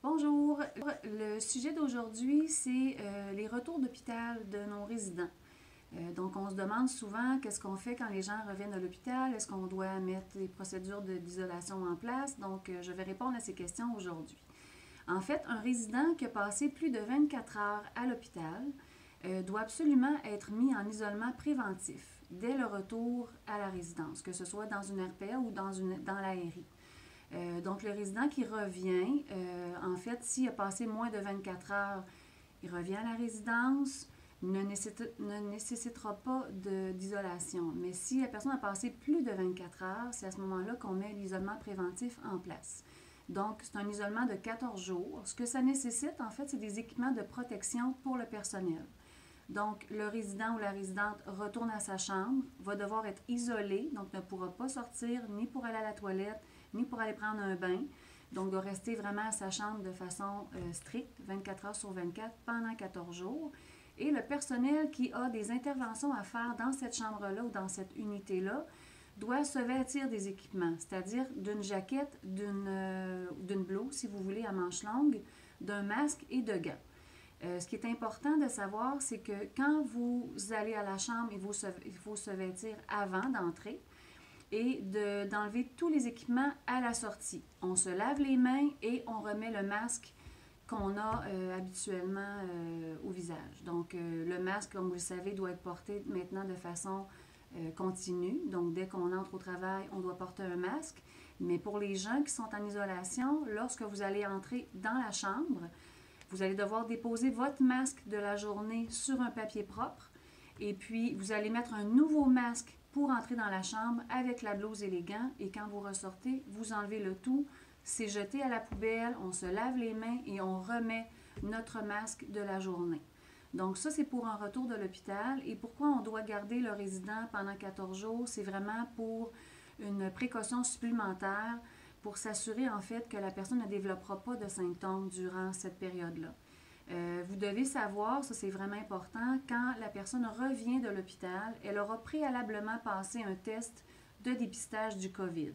Bonjour, le sujet d'aujourd'hui, c'est euh, les retours d'hôpital de nos résidents. Euh, donc, on se demande souvent qu'est-ce qu'on fait quand les gens reviennent de l'hôpital, est-ce qu'on doit mettre des procédures d'isolation en place? Donc, euh, je vais répondre à ces questions aujourd'hui. En fait, un résident qui a passé plus de 24 heures à l'hôpital doit absolument être mis en isolement préventif dès le retour à la résidence, que ce soit dans une RPA ou dans, une, dans l'ARI. Euh, donc, le résident qui revient, euh, en fait, s'il a passé moins de 24 heures, il revient à la résidence, ne, ne nécessitera pas d'isolation. Mais si la personne a passé plus de 24 heures, c'est à ce moment-là qu'on met l'isolement préventif en place. Donc, c'est un isolement de 14 jours. Ce que ça nécessite, en fait, c'est des équipements de protection pour le personnel. Donc, le résident ou la résidente retourne à sa chambre, va devoir être isolé, donc ne pourra pas sortir ni pour aller à la toilette, ni pour aller prendre un bain. Donc, doit rester vraiment à sa chambre de façon euh, stricte, 24 heures sur 24, pendant 14 jours. Et le personnel qui a des interventions à faire dans cette chambre-là ou dans cette unité-là doit se vêtir des équipements, c'est-à-dire d'une jaquette, d'une euh, blouse, si vous voulez, à manches longues, d'un masque et de gants. Euh, ce qui est important de savoir, c'est que quand vous allez à la chambre, il faut se, il faut se vêtir avant d'entrer et d'enlever tous les équipements à la sortie. On se lave les mains et on remet le masque qu'on a euh, habituellement euh, au visage. Donc, euh, le masque, comme vous le savez, doit être porté maintenant de façon continue. Donc, dès qu'on entre au travail, on doit porter un masque. Mais pour les gens qui sont en isolation, lorsque vous allez entrer dans la chambre, vous allez devoir déposer votre masque de la journée sur un papier propre. Et puis, vous allez mettre un nouveau masque pour entrer dans la chambre avec la blouse et les gants. Et quand vous ressortez, vous enlevez le tout. C'est jeté à la poubelle, on se lave les mains et on remet notre masque de la journée. Donc ça, c'est pour un retour de l'hôpital. Et pourquoi on doit garder le résident pendant 14 jours? C'est vraiment pour une précaution supplémentaire pour s'assurer en fait que la personne ne développera pas de symptômes durant cette période-là. Euh, vous devez savoir, ça c'est vraiment important, quand la personne revient de l'hôpital, elle aura préalablement passé un test de dépistage du COVID.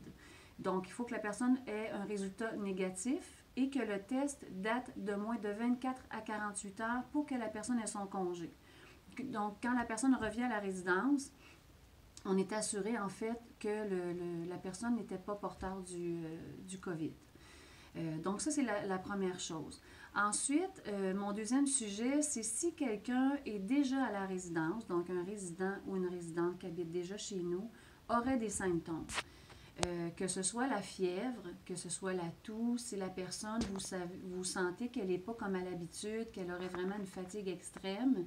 Donc, il faut que la personne ait un résultat négatif et que le test date de moins de 24 à 48 heures pour que la personne ait son congé. Donc, quand la personne revient à la résidence, on est assuré en fait que la personne n'était pas porteur du, euh, COVID. Euh, donc, ça, c'est la, première chose. Ensuite, euh, mon deuxième sujet, c'est si quelqu'un est déjà à la résidence, donc un résident ou une résidente qui habite déjà chez nous, aurait des symptômes. Euh, que ce soit la fièvre, que ce soit la toux, si la personne, vous, sentez qu'elle n'est pas comme à l'habitude, qu'elle aurait vraiment une fatigue extrême,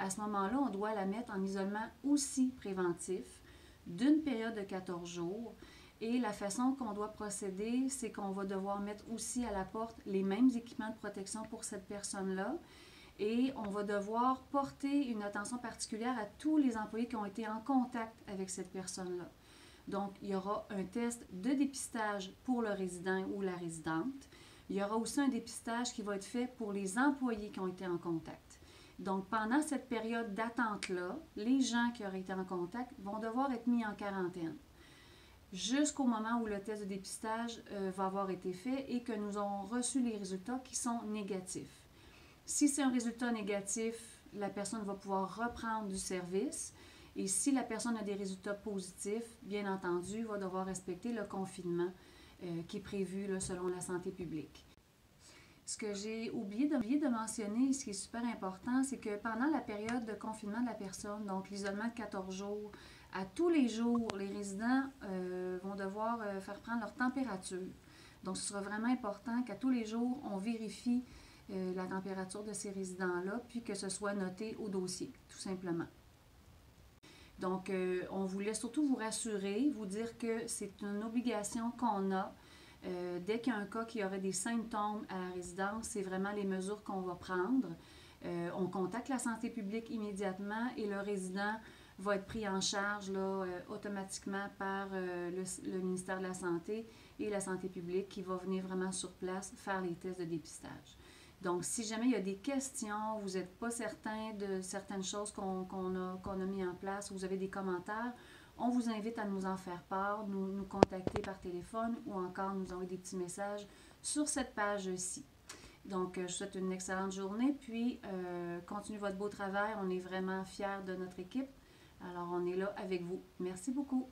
à ce moment-là, on doit la mettre en isolement aussi préventif d'une période de 14 jours. Et la façon qu'on doit procéder, c'est qu'on va devoir mettre aussi à la porte les mêmes équipements de protection pour cette personne-là. Et on va devoir porter une attention particulière à tous les employés qui ont été en contact avec cette personne-là. Donc, il y aura un test de dépistage pour le résident ou la résidente. Il y aura aussi un dépistage qui va être fait pour les employés qui ont été en contact. Donc, pendant cette période d'attente-là, les gens qui auraient été en contact vont devoir être mis en quarantaine jusqu'au moment où le test de dépistage euh, va avoir été fait et que nous avons reçu les résultats qui sont négatifs. Si c'est un résultat négatif, la personne va pouvoir reprendre du service. Et si la personne a des résultats positifs, bien entendu, va devoir respecter le confinement euh, qui est prévu selon la santé publique. Ce que j'ai oublié de, de mentionner, ce qui est super important, c'est que pendant la période de confinement de la personne, donc l'isolement de 14 jours, à tous les jours, les résidents euh, vont devoir euh, faire prendre leur température. Donc, ce sera vraiment important qu'à tous les jours, on vérifie euh, la température de ces résidents-là, puis que ce soit noté au dossier, tout simplement. Donc, on voulait surtout vous rassurer, vous dire que c'est une obligation qu'on a. dès qu'il y a un cas qui aurait des symptômes à la résidence, c'est vraiment les mesures qu'on va prendre. on contacte la santé publique immédiatement et le résident va être pris en charge là, euh, automatiquement par euh, le, ministère de la Santé et la Santé publique qui va venir vraiment sur place faire les tests de dépistage. Donc, si jamais il y a des questions, vous n'êtes pas certain de certaines choses qu'on a, qu'on a mis en place, ou vous avez des commentaires, on vous invite à nous en faire part, nous, nous contacter par téléphone ou encore nous envoyer des petits messages sur cette page-ci. Donc, je vous souhaite une excellente journée, puis continuez votre beau travail. On est vraiment fiers de notre équipe. Alors, on est là avec vous. Merci beaucoup.